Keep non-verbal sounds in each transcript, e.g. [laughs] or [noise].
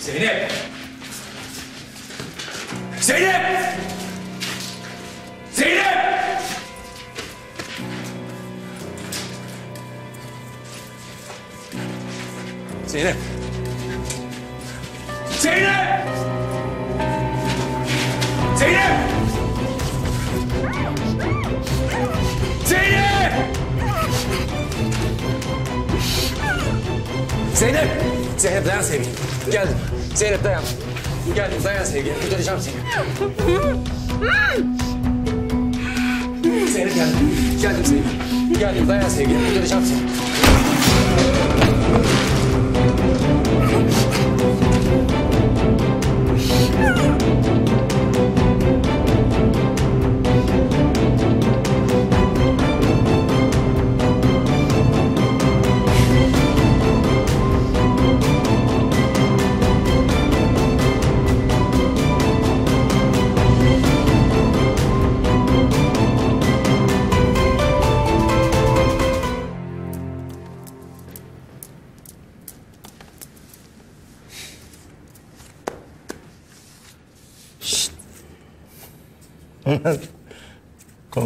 Zeynep! Zeynep! Zeynep! Zeynep! Zeynep! Zeynep! Zeynep! Zeynep! Zeynep dayan sevgilim. Geldim. Zeynep dayan. Geldim dayan sevgilim. Kurtaracağım seni. Zeynep geldim. Geldim sevgilim. Geldim dayan sevgilim. Kurtaracağım seni.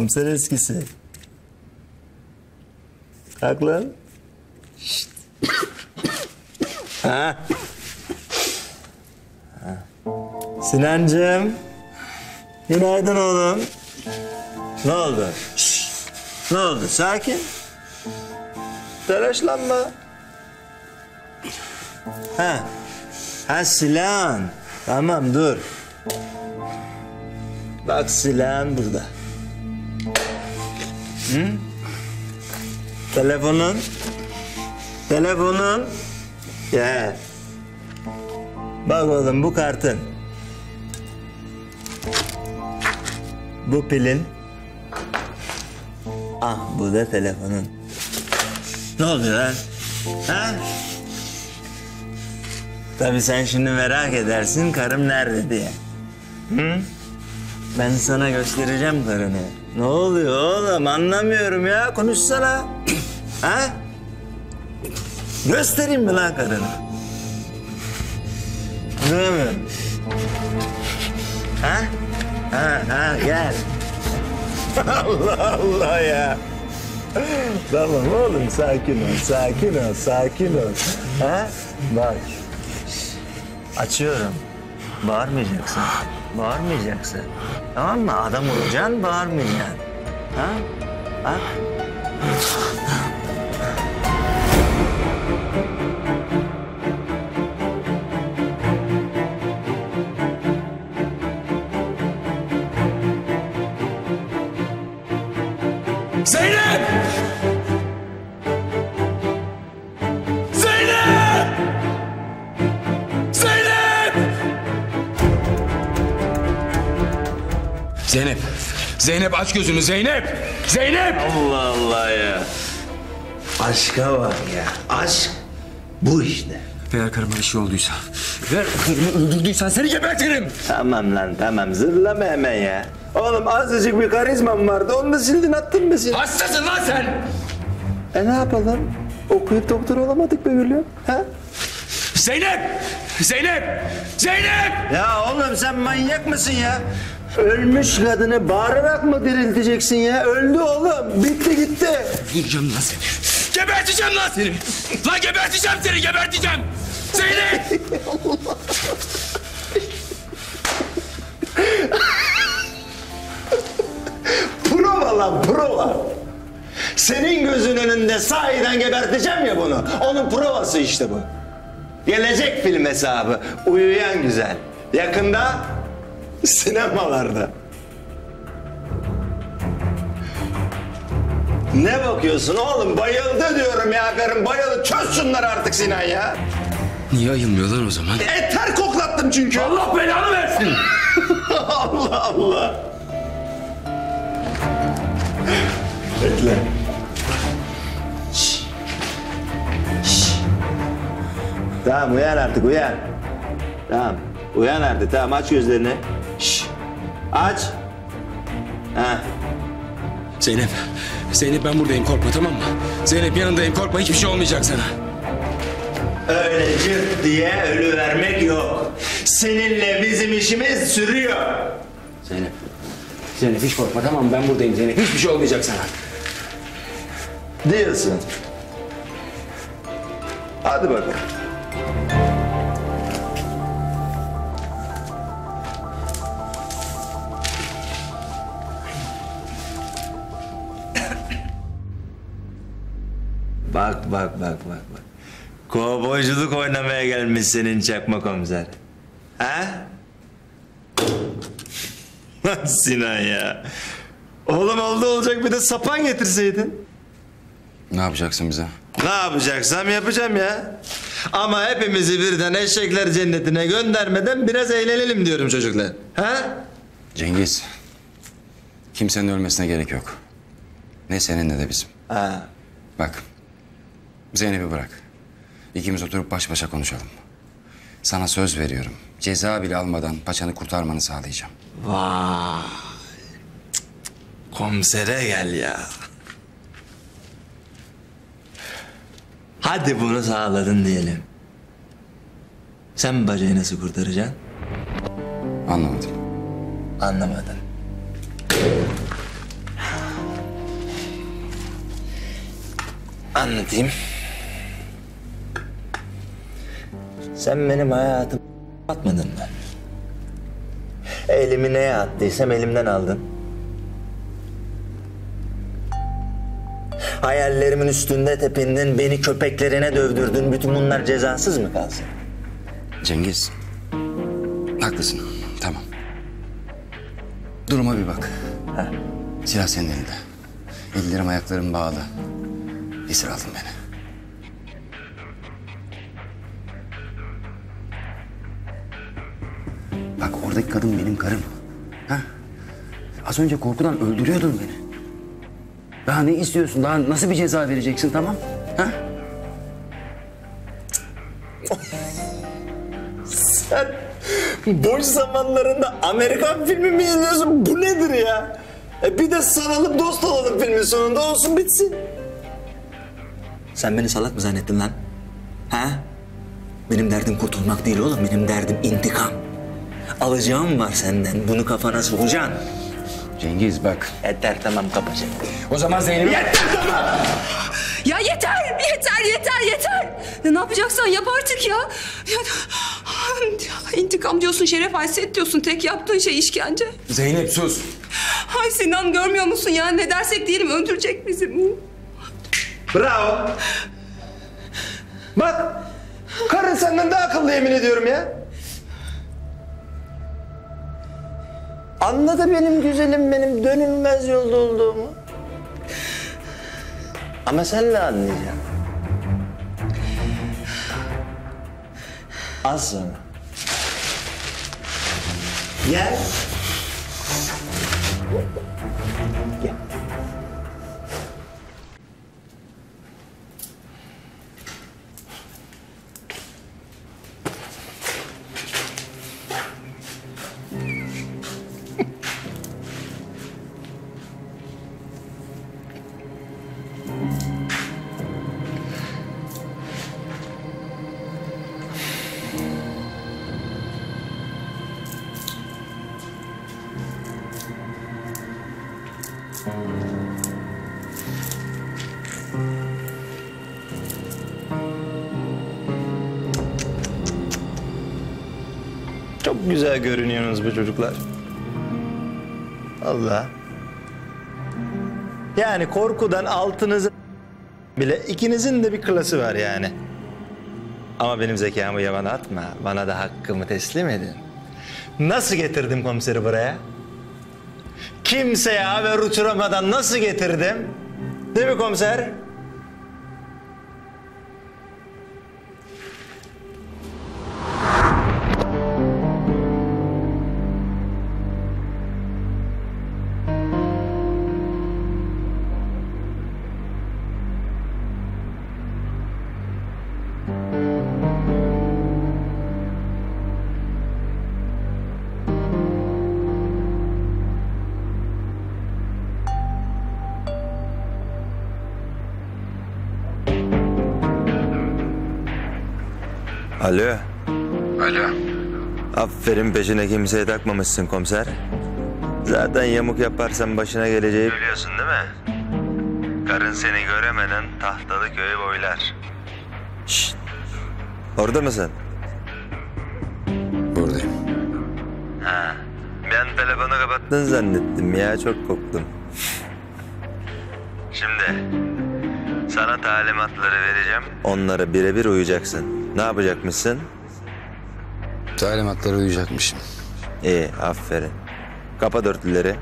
Komiser eskisi. Kalk lan. Şşt. ha? Ha. Sinancığım. Günaydın oğlum. Ne oldu? Şşt. Ne oldu? Sakin. Telaşlanma. Ha. Ha Sinan. Tamam dur. Bak silahın burada. Hı? Telefonun. Telefonun. Gel. Bak oğlum bu kartın. Bu pilin. Ah bu da telefonun. Ne oluyor lan? Ha? Tabii sen şimdi merak edersin karım nerede diye. Hı? Ben sana göstereceğim karını. Ne oluyor oğlum anlamıyorum ya konuşsana. ha? Göstereyim mi lan karını? Değil? Ha? Ha ha gel. [laughs] Allah Allah ya. Tamam oğlum sakin ol, sakin ol, sakin ol. Ha? Bak. Açıyorum. Bağırmayacaksın. Bağırmayacaksın. Tamam mı? Adam olacaksın, bağırmayacaksın. Ha? Bak. Zeynep! Zeynep aç gözünü Zeynep! Zeynep! Allah Allah ya. Aşka bak ya. Aşk bu işte. Eğer karıma bir şey olduysa, eğer karımı öldürdüysen seni gebertirim! Tamam lan tamam zırlama hemen ya. Oğlum azıcık bir karizmam vardı onu da sildin attın be şimdi. Hastasın lan sen! E ne yapalım? Okuyup doktor olamadık be gülüm. Ha? Zeynep! Zeynep! Zeynep! Ya oğlum sen manyak mısın ya? Ölmüş kadını bağırarak mı dirilteceksin ya? Öldü oğlum. Bitti gitti. Vuracağım lan seni. Geberteceğim lan seni. Lan geberteceğim seni geberteceğim. Zeynep! [laughs] Prova lan prova. Senin gözün önünde sahiden geberteceğim ya bunu. Onun provası işte bu. Gelecek film hesabı. Uyuyan güzel. Yakında sinemalarda. Ne bakıyorsun oğlum? Bayıldı diyorum ya karım. Bayıldı. Çöz şunları artık Sinan ya. Niye ayılmıyor lan o zaman? E ter koklattım çünkü. Allah belanı versin. [laughs] Allah Allah. Bekle. Şş. Tamam uyan artık uyan. Tamam uyan artık tamam aç gözlerini. Aç. Ha. Zeynep, Zeynep ben buradayım korkma tamam mı? Zeynep yanındayım korkma hiçbir şey olmayacak sana. Öyle cırt diye ölü vermek yok. Seninle bizim işimiz sürüyor. Zeynep. Zeynep hiç korkma tamam mı? Ben buradayım Zeynep. Hiçbir şey olmayacak sana. Diyorsun. Hadi bakalım. Bak bak bak bak bak. Kovboyculuk oynamaya gelmiş senin çakma komiser. Ha? Lan Sinan ya. Oğlum oldu olacak bir de sapan getirseydin. Ne yapacaksın bize? Ne yapacaksam yapacağım ya. Ama hepimizi birden eşekler cennetine göndermeden biraz eğlenelim diyorum çocuklar. Ha? Cengiz. Kimsenin ölmesine gerek yok. Ne senin ne de bizim. Ha. Bak. Zeynep'i bırak. İkimiz oturup baş başa konuşalım. Sana söz veriyorum. Ceza bile almadan paçanı kurtarmanı sağlayacağım. Vay. Cık, cık. Komisere gel ya. Hadi bunu sağladın diyelim. Sen bacayı nasıl kurtaracaksın? Anlamadım. Anlamadım. Anlatayım. Sen benim hayatım atmadın mı? Elimi neye attıysam elimden aldın. Hayallerimin üstünde tepindin, beni köpeklerine dövdürdün. Bütün bunlar cezasız mı kalsın? Cengiz. Haklısın. Tamam. Duruma bir bak. Ha. Silah senin elinde. Ellerim ayaklarım bağlı. Esir aldın beni. Bak oradaki kadın benim karım. Ha? Az önce korkudan öldürüyordun beni. Daha ne istiyorsun? Daha nasıl bir ceza vereceksin tamam? Ha? Sen boş zamanlarında Amerikan filmi mi izliyorsun? Bu nedir ya? E bir de sarılıp dost olalım filmin sonunda olsun bitsin. Sen beni salak mı zannettin lan? Ha? Benim derdim kurtulmak değil oğlum. Benim derdim intikam. Alacağım var senden. Bunu kafana sokacaksın. Cengiz bak. Yeter tamam kapacak. O zaman Zeynep'i... Yeter tamam. Ya yeter, yeter, yeter, yeter. Ya ne yapacaksan yap artık ya. ya. İntikam diyorsun, şeref haysiyet diyorsun. Tek yaptığın şey işkence. Zeynep sus. Ay Sinan görmüyor musun ya? Ne dersek diyelim öldürecek bizi. Bravo. Bak. Karın senden daha akıllı yemin ediyorum ya. Anladı benim güzelim benim dönülmez yolda olduğumu. Ama sen ne anlayacaksın? Az sonra. Gel. Güzel görünüyorsunuz bu çocuklar. Allah. Yani korkudan altınızı bile ikinizin de bir klası var yani. Ama benim zekamı yalan atma. Bana da hakkımı teslim edin. Nasıl getirdim komiseri buraya? Kimseye haber uçuramadan nasıl getirdim? Değil mi komiser? Alo. Alo. Aferin peşine kimseye takmamışsın komiser. Zaten yamuk yaparsan başına geleceği biliyorsun değil mi? Karın seni göremeden tahtalı köyü boylar. Şşt. Orada mısın? Buradayım. Ben telefonu kapattın zannettim ya çok korktum. Şimdi sana talimatları vereceğim. Onlara birebir uyacaksın. Ne yapacakmışsın? Talimatlara uyacakmışım. İyi aferin. Kapa dörtlüleri.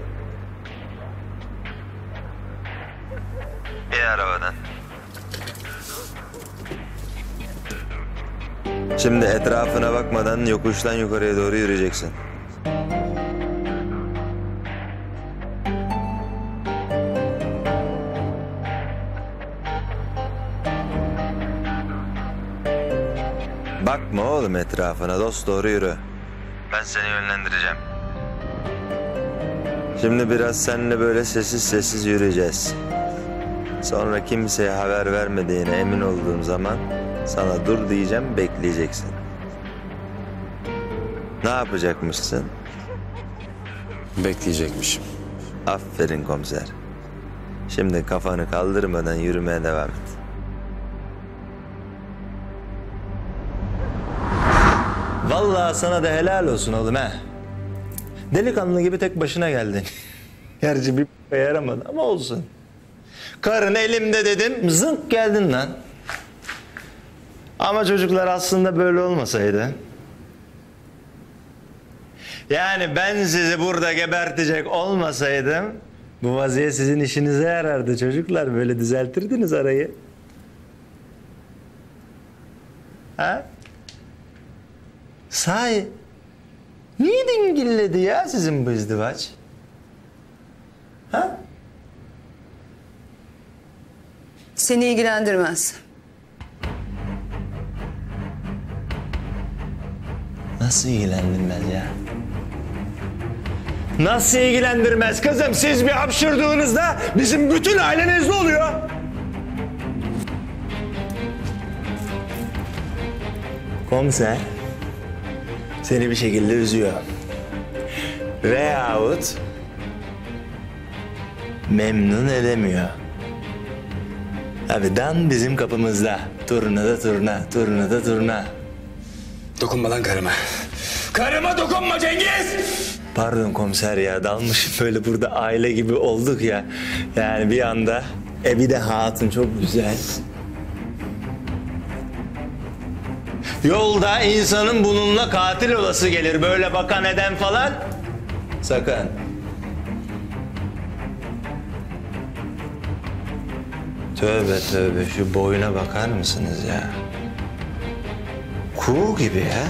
İyi arabadan. Şimdi etrafına bakmadan yokuştan yukarıya doğru yürüyeceksin. Bakma oğlum etrafına dost doğru yürü. Ben seni yönlendireceğim. Şimdi biraz seninle böyle sessiz sessiz yürüyeceğiz. Sonra kimseye haber vermediğine emin olduğum zaman sana dur diyeceğim bekleyeceksin. Ne yapacakmışsın? Bekleyecekmişim. Aferin komiser. Şimdi kafanı kaldırmadan yürümeye devam et. Vallahi sana da helal olsun oğlum ha. Delikanlı gibi tek başına geldin. Gerçi bir p- yaramadı ama olsun. Karın elimde dedim zınk geldin lan. Ama çocuklar aslında böyle olmasaydı. Yani ben sizi burada gebertecek olmasaydım bu vaziyet sizin işinize yarardı çocuklar. Böyle düzeltirdiniz arayı. Ha? Sahi. Niye dingilledi ya sizin bu izdivaç? Ha? Seni ilgilendirmez. Nasıl ilgilendirmez ya? Nasıl ilgilendirmez kızım? Siz bir hapşırdığınızda bizim bütün ailenizde oluyor. Komiser seni bir şekilde üzüyor. Veyahut memnun edemiyor. Abi dan bizim kapımızda. Turna da turna, turna da turna. Dokunma lan karıma. Karıma dokunma Cengiz! Pardon komiser ya dalmışım [laughs] böyle burada aile gibi olduk ya. Yani bir anda e bir de hatun çok güzel. Yolda insanın bununla katil olası gelir böyle bakan eden falan. Sakın. Tövbe tövbe şu boyuna bakar mısınız ya? Kuğu gibi ya.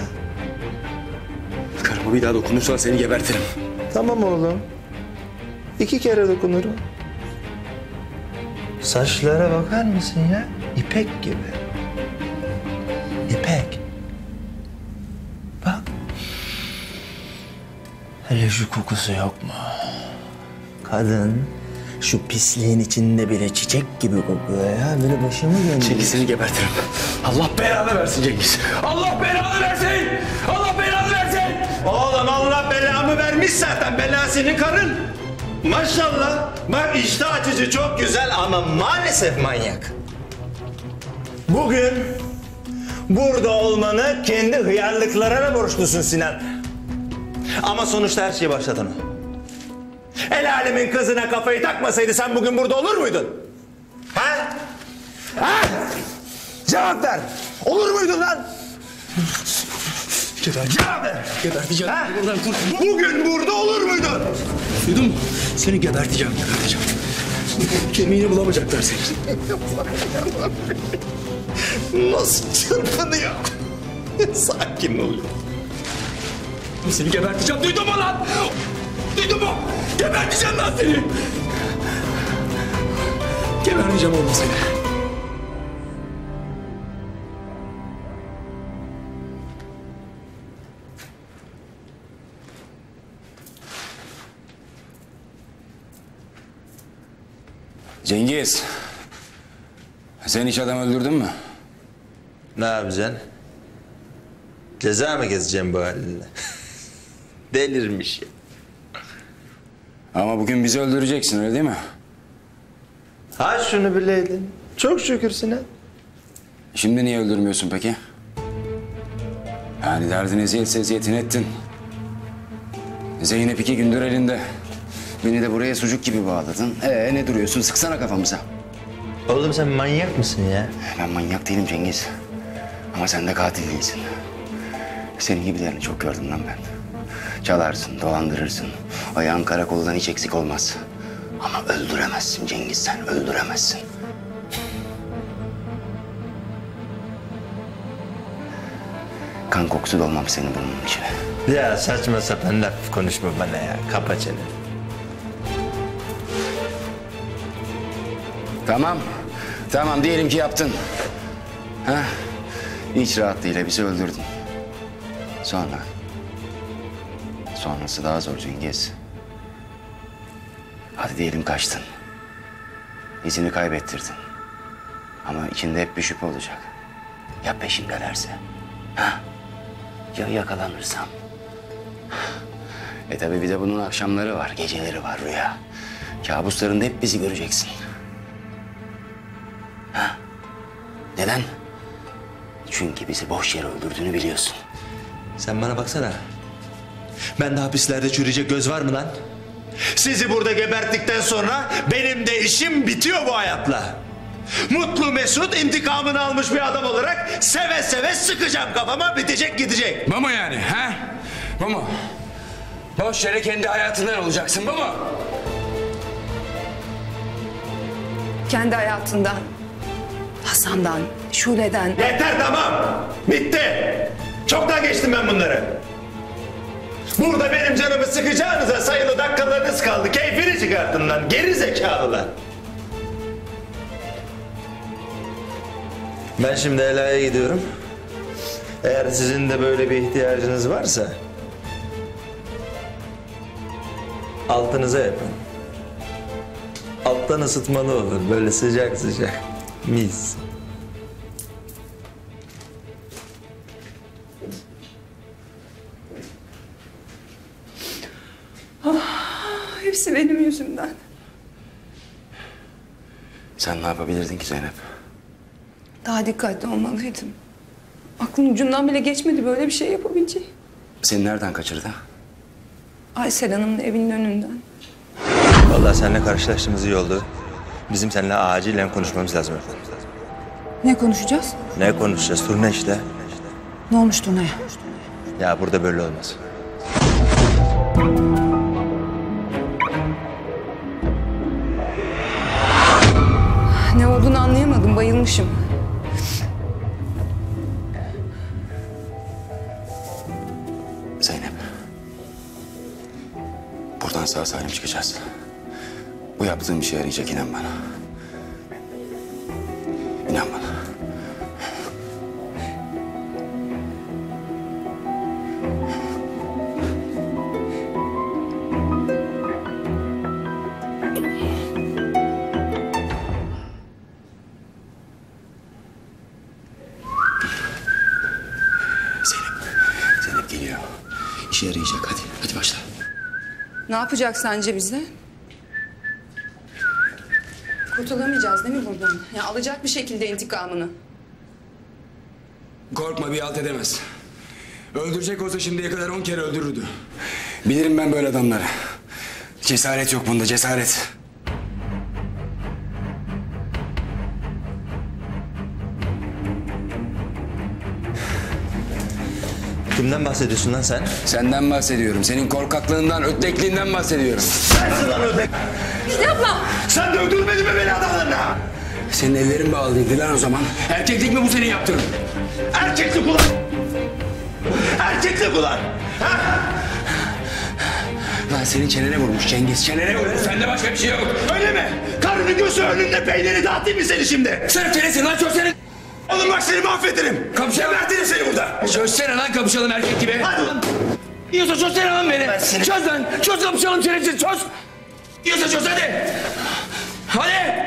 Karıma bir daha dokunursan seni gebertirim. Tamam oğlum. İki kere dokunurum. Saçlara bakar mısın ya? İpek gibi. Hele şu kokusu yok mu? Kadın şu pisliğin içinde bile çiçek gibi kokuyor ya. Böyle başımı döndürüyor. Cengiz seni gebertirim. Allah belanı versin Cengiz. Allah belanı versin! Allah belanı versin! Oğlum Allah belamı vermiş zaten. Bela senin karın. Maşallah. Bak işte açıcı çok güzel ama maalesef manyak. Bugün burada olmanı kendi hıyarlıklarına borçlusun Sinan. Ama sonuçta her şeyi başlatan o. El alemin kızına kafayı takmasaydı sen bugün burada olur muydun? Ha? Ha? Cevap ver. Olur muydun lan? Cevap ver. Geberteceğim. Ha? Bugün burada olur muydun? Duydun mu? Seni geberteceğim, geberteceğim. Kemiğini bulamayacaklar seni. Nasıl çırpınıyor? Sakin ol. Seni geberteceğim duydun mu lan? Duydun mu? Geberteceğim lan seni! Geberteceğim oğlum seni. Cengiz. Sen hiç adam öldürdün mü? Ne yapacaksın? Ceza mı gezeceğim bu halinle? [laughs] Delirmiş. Ama bugün bizi öldüreceksin öyle değil mi? Ha şunu bileydin. Çok şükür Sinan. Şimdi niye öldürmüyorsun peki? Yani derdin eziyetse eziyetini ettin. Zeynep iki gündür elinde. Beni de buraya sucuk gibi bağladın. Ee ne duruyorsun? Sıksana kafamıza. Oğlum sen manyak mısın ya? Ben manyak değilim Cengiz. Ama sen de katil değilsin. Senin gibilerini çok gördüm lan ben. Çalarsın, dolandırırsın. Ayağın karakoldan hiç eksik olmaz. Ama öldüremezsin Cengiz sen, öldüremezsin. Kan kokusu da olmam senin burnunun içine. Ya saçma sapan laf konuşma bana ya. Kapa çeneni. Tamam. Tamam diyelim ki yaptın. Ha? İç rahatlığıyla bizi öldürdün. Sonra? Sonrası daha zor Cengiz. Hadi diyelim kaçtın. İzini kaybettirdin. Ama içinde hep bir şüphe olacak. Ya peşimdelerse? Ha? Ya yakalanırsam? E tabii bir de bunun akşamları var, geceleri var rüya. Kabuslarında hep bizi göreceksin. Neden? Çünkü bizi boş yere öldürdüğünü biliyorsun. Sen bana baksana. Ben de hapislerde çürüyecek göz var mı lan? Sizi burada geberttikten sonra benim de işim bitiyor bu hayatla. Mutlu Mesut intikamını almış bir adam olarak seve seve sıkacağım kafama bitecek gidecek. Mu yani ha? Mu? Boş yere kendi hayatından olacaksın bu mu? Kendi hayatından, Hasan'dan, Şule'den. Yeter tamam. Bitti. Çoktan geçtim ben bunları. Burada benim canımı sıkacağınıza sayılı dakikalarınız kaldı. Keyfini çıkartın lan. Geri zekalılar. Ben şimdi Ela'ya gidiyorum. Eğer sizin de böyle bir ihtiyacınız varsa... ...altınıza yapın. Alttan ısıtmalı olur. Böyle sıcak sıcak. Mis. Sen ne yapabilirdin ki Zeynep? Daha dikkatli olmalıydım. Aklım ucundan bile geçmedi böyle bir şey yapabileceği. Seni nereden kaçırdı? Aysel Hanım'ın evinin önünden. Vallahi seninle karşılaştığımız iyi oldu. Bizim seninle acilen konuşmamız lazım efendim. Ne konuşacağız? Ne konuşacağız? Turne işte. Ne olmuş Tuna'ya? Ya burada böyle olmaz. Anlayamadım, bayılmışım. Zeynep. Buradan sağ salim çıkacağız. Bu yaptığım işe yarayacak inan bana. Ne yapacak sence bize? Kurtulamayacağız değil mi buradan? Ya alacak bir şekilde intikamını. Korkma bir alt edemez. Öldürecek olsa şimdiye kadar on kere öldürürdü. Bilirim ben böyle adamları. Cesaret yok bunda cesaret. Kimden bahsediyorsun lan sen? Senden bahsediyorum. Senin korkaklığından, ötlekliğinden bahsediyorum. Sensin lan ördek. Yapma! Sen dövdürmedin mi beni adamlarına? Senin ellerin bağlıydı lan o zaman. Erkeklik mi bu senin yaptığın? Erkeklik ulan. Erkeklik ulan. Ha? Lan senin çenene vurmuş Cengiz. Çenene vurmuş. Sende başka bir şey yok. Öyle mi? Karının gözü önünde peyniri dağıtayım mı seni şimdi? Sen çenesin lan çözsene. Oğlum bak seni mahvederim. Kapışalım. Gebertirim seni burada. Çözsene lan kapışalım erkek gibi. Hadi ulan. Yiyorsa çözsene lan beni. seni- Çöz lan. Çöz kapışalım çenesiz çöz. Yiyorsa çöz hadi. Hadi.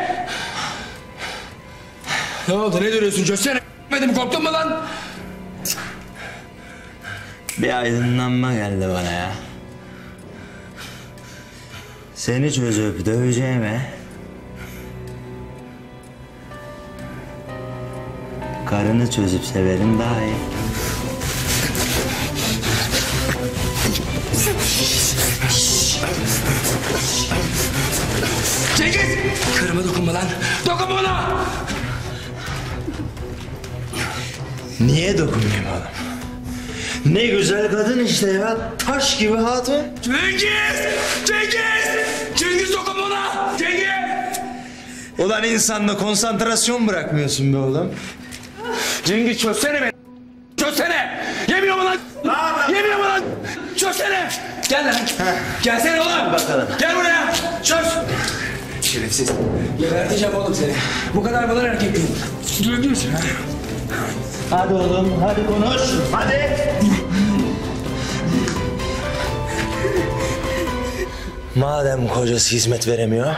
Ne oldu ne duruyorsun çözsene. Dedim korktun mu lan? Bir aydınlanma geldi bana ya. Seni çözüp döveceğime... Karını çözüp severim daha iyi. Cengiz! Karıma dokunma lan. Dokunma ona! Niye dokunmayayım oğlum? Ne güzel kadın işte ya. Taş gibi hatun. Cengiz! Cengiz! Cengiz dokunma ona! Cengiz! Ulan insanda konsantrasyon bırakmıyorsun be oğlum. Cengiz çözsene beni. Çözsene. Yemiyor mu lan? Yemiyor mu lan? Çözsene. Gel lan. Gelsene oğlum. bakalım. Gel buraya. Çöz. Şerefsiz. Geberteceğim oğlum seni. Bu kadar mı lan erkekliğin? Cengiz. Hadi oğlum, hadi konuş. Hadi. Madem kocası hizmet veremiyor,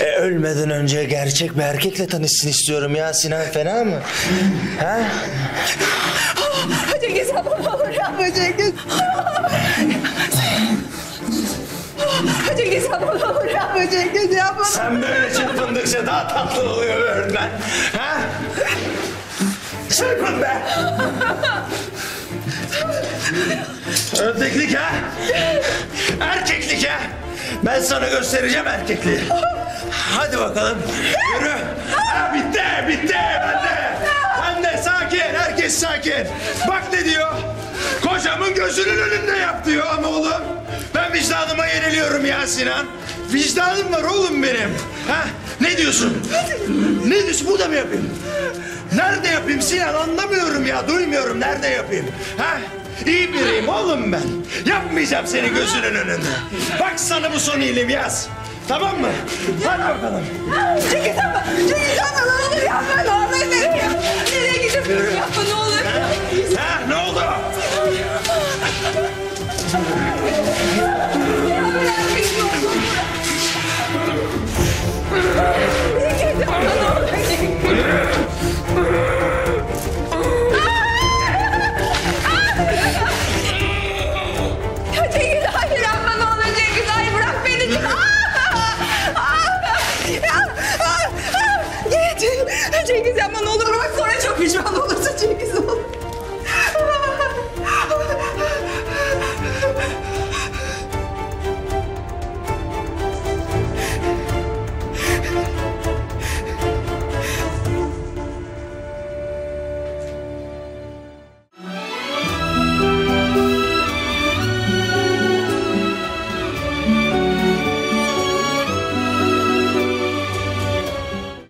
e, ölmeden önce gerçek bir erkekle tanışsın istiyorum ya Sinan fena mı? Ha? Cengiz yapma yapma Cengiz. Cengiz yapma yapma Cengiz yapma. Sen böyle çırpındıkça daha tatlı oluyor öğretmen. Ha? Çırpın be! Ördeklik ha? Erkeklik ha? Ben sana göstereceğim erkekliği. Hadi bakalım. Yürü. Ha, bitti, bitti. Ben de sakin, herkes sakin. Bak ne diyor. Kocamın gözünün önünde yap diyor ama oğlum. Ben vicdanıma yeniliyorum ya Sinan. Vicdanım var oğlum benim. Ha? Ne diyorsun? Ne diyorsun? Burada mı yapayım? Nerede yapayım Sinan? Anlamıyorum ya. Duymuyorum. Nerede yapayım? Ha? İyi biriyim oğlum ben. Yapmayacağım seni gözünün önünde. Bak sana bu son iyiliğimi yaz. Tamam mı? Hadi bakalım. Cengiz abla, Cengiz abla ne olur yapma, ne olur beni. Nereye gidiyorsun yapma, ne olur. Ha, ha ne oldu? Ya bırak beni, ne olur.